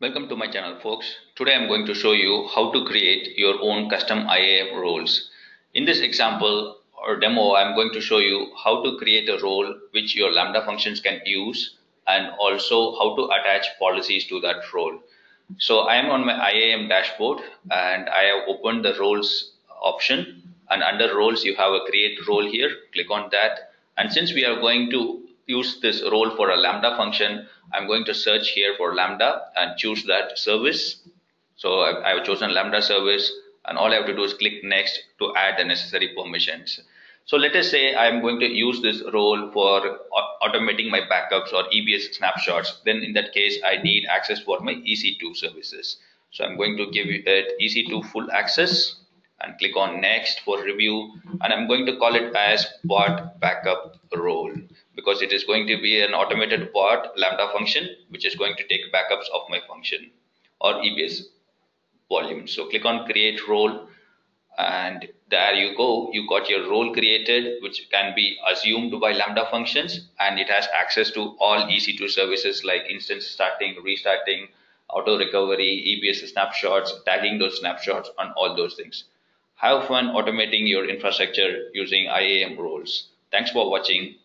Welcome to my channel folks. Today I'm going to show you how to create your own custom IAM roles. In this example or demo, I'm going to show you how to create a role which your Lambda functions can use and also how to attach policies to that role. So I am on my IAM dashboard and I have opened the roles option and under roles you have a create role here. Click on that and since we are going to use this role for a Lambda function, I'm going to search here for Lambda and choose that service. So I've, I've chosen Lambda service and all I have to do is click next to add the necessary permissions. So let us say I'm going to use this role for automating my backups or EBS snapshots. Then in that case, I need access for my EC2 services. So I'm going to give it EC2 full access and click on next for review. And I'm going to call it as bot backup because it is going to be an automated bot lambda function which is going to take backups of my function or EBS volume. So click on create role and there you go. You got your role created which can be assumed by lambda functions and it has access to all ec2 services like instance starting restarting auto recovery ebs snapshots tagging those snapshots and all those things. Have fun automating your infrastructure using iam roles thanks for watching